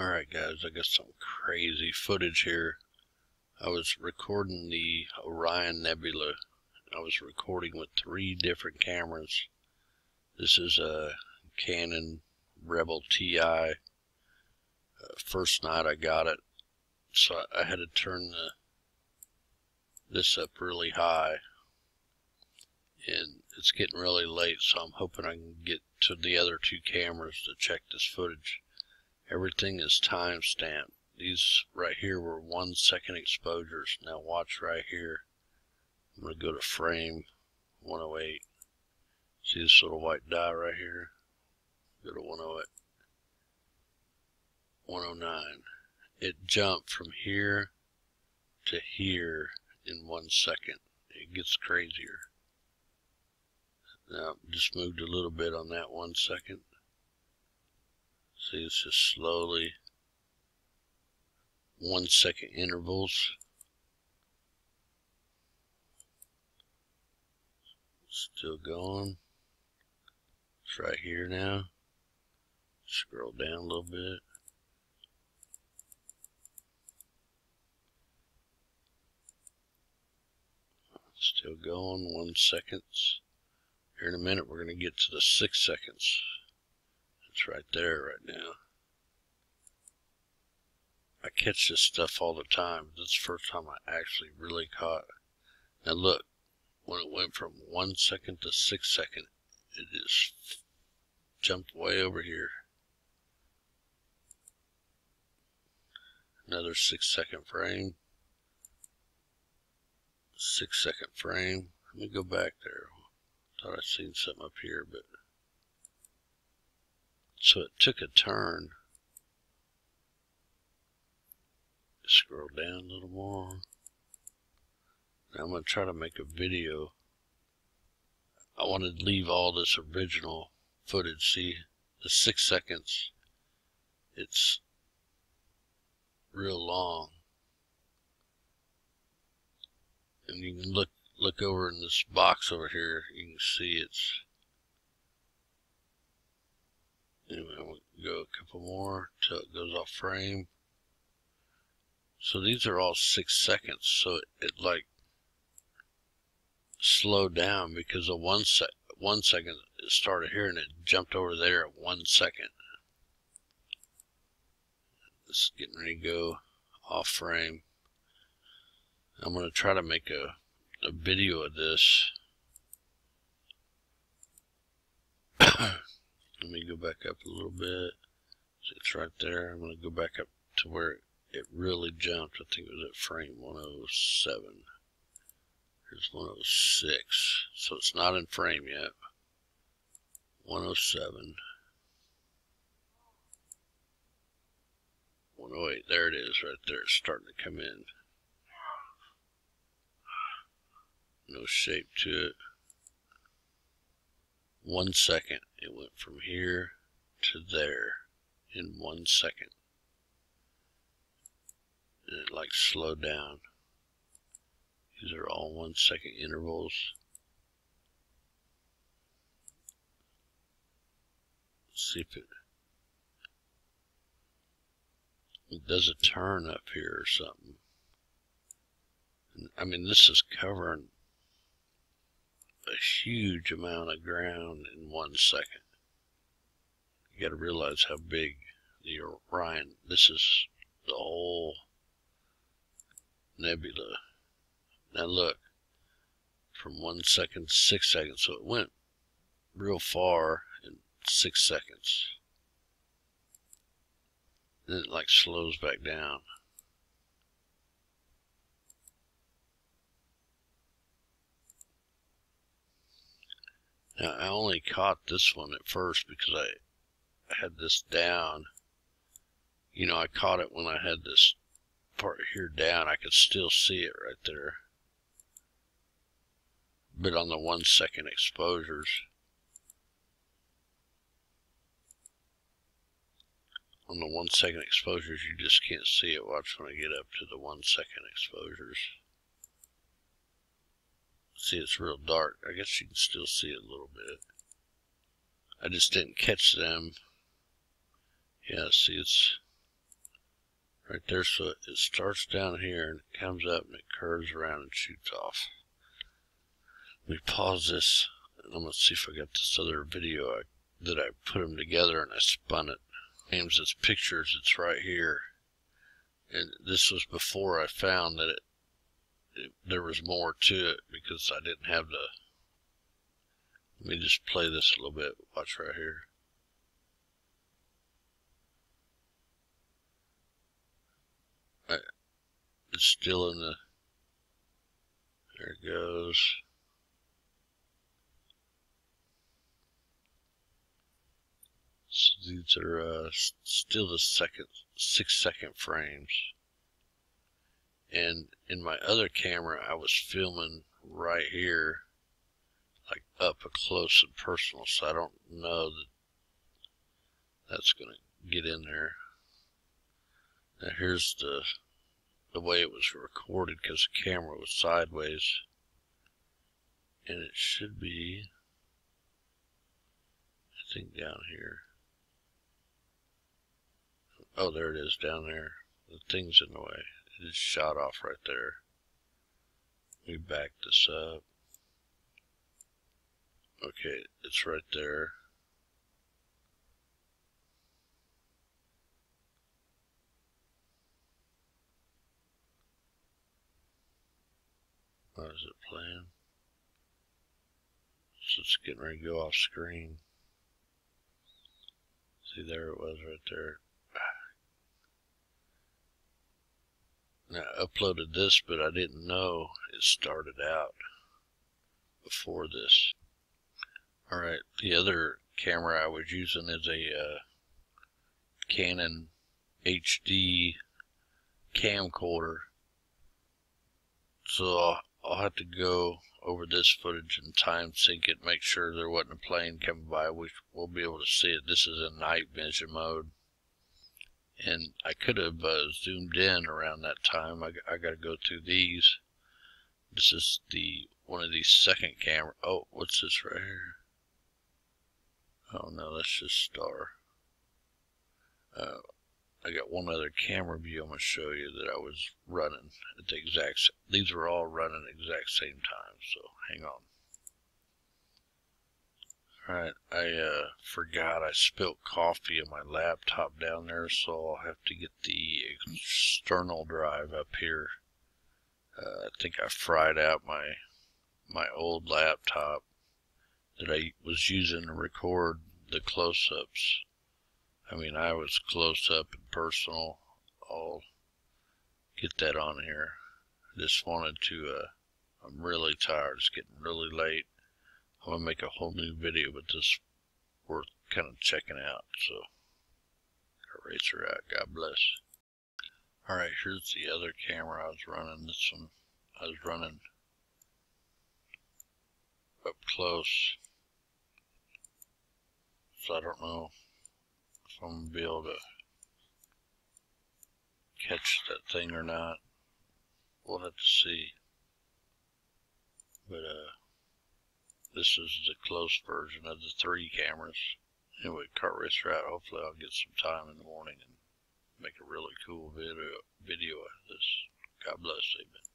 Alright guys, I got some crazy footage here. I was recording the Orion Nebula. I was recording with three different cameras. This is a Canon Rebel TI. Uh, first night I got it, so I had to turn the, this up really high. And it's getting really late, so I'm hoping I can get to the other two cameras to check this footage. Everything is time stamped. These right here were one second exposures. Now watch right here. I'm going to go to frame 108. See this little white dot right here? Go to 108. 109. It jumped from here to here in one second. It gets crazier. Now just moved a little bit on that one second. See, it's just slowly one second intervals. Still going. It's right here now. Scroll down a little bit. Still going, one seconds. Here in a minute, we're going to get to the six seconds. It's right there right now. I catch this stuff all the time. This is the first time I actually really caught. Now look, when it went from one second to six second, it just jumped way over here. Another six second frame. Six second frame. Let me go back there. Thought I seen something up here, but so it took a turn. Scroll down a little more. Now I'm going to try to make a video. I want to leave all this original footage. See, the six seconds, it's real long. And you can look look over in this box over here, you can see it's Anyway, we'll go a couple more till it goes off frame. So these are all six seconds. So it, it like slowed down because of one sec one second it started here and it jumped over there at one second. It's getting ready to go off frame. I'm going to try to make a, a video of this. Let me go back up a little bit. It's right there. I'm going to go back up to where it really jumped. I think it was at frame 107. Here's 106. So it's not in frame yet. 107. 108. There it is right there. It's starting to come in. No shape to it one second. It went from here to there in one second. And it like slowed down. These are all one second intervals. Let's see if it, it does a turn up here or something. I mean, this is covering huge amount of ground in one second. You got to realize how big the Orion, this is the whole nebula. Now look, from one second to six seconds, so it went real far in six seconds. Then it like slows back down. Now, I only caught this one at first because I had this down. You know, I caught it when I had this part here down. I could still see it right there. But on the one second exposures, on the one second exposures, you just can't see it. Watch when I get up to the one second exposures. See, it's real dark. I guess you can still see it a little bit. I just didn't catch them. Yeah, see, it's Right there, so it starts down here and it comes up and it curves around and shoots off. Let me pause this and I'm gonna see if I got this other video I, that I put them together and I spun it. Names as pictures, it's right here. And this was before I found that it, it there was more to it because I didn't have the let me just play this a little bit. Watch right here. It's still in the, there it goes. So these are uh, still the second, six second frames. And in my other camera, I was filming right here, like up close and personal, so I don't know that that's going to get in there. Now here's the the way it was recorded because the camera was sideways. And it should be, I think down here. Oh, there it is down there. The thing's in the way. Just shot off right there. Let me back this up. Okay, it's right there. How is it playing? So it's getting ready to go off screen. See, there it was right there. Now, I uploaded this, but I didn't know it started out before this. Alright, the other camera I was using is a uh, Canon HD camcorder. So I'll have to go over this footage and time sync it, make sure there wasn't a plane coming by. Which We will be able to see it. This is in night vision mode. And I could have uh, zoomed in around that time. I, I got to go through these. This is the one of these second camera. Oh, what's this right here? Oh no, that's just star. Uh, I got one other camera view I'm going to show you that I was running at the exact, these were all running at the exact same time, so hang on. Alright, I uh, forgot I spilled coffee in my laptop down there, so I'll have to get the external drive up here. Uh, I think I fried out my my old laptop that I was using to record the close-ups I mean, I was close up and personal. I'll get that on here. I just wanted to, uh, I'm really tired. It's getting really late. I'm to make a whole new video, but this worth kind of checking out. So, eraser out. God bless. Alright, here's the other camera I was running. This one, I was running up close. So I don't know if I'm gonna be able to catch that thing or not. We'll have to see. But uh, this is the close version of the three cameras. Anyway, kart racer out. Hopefully I'll get some time in the morning and make a really cool video video of this. God bless. you, Amen.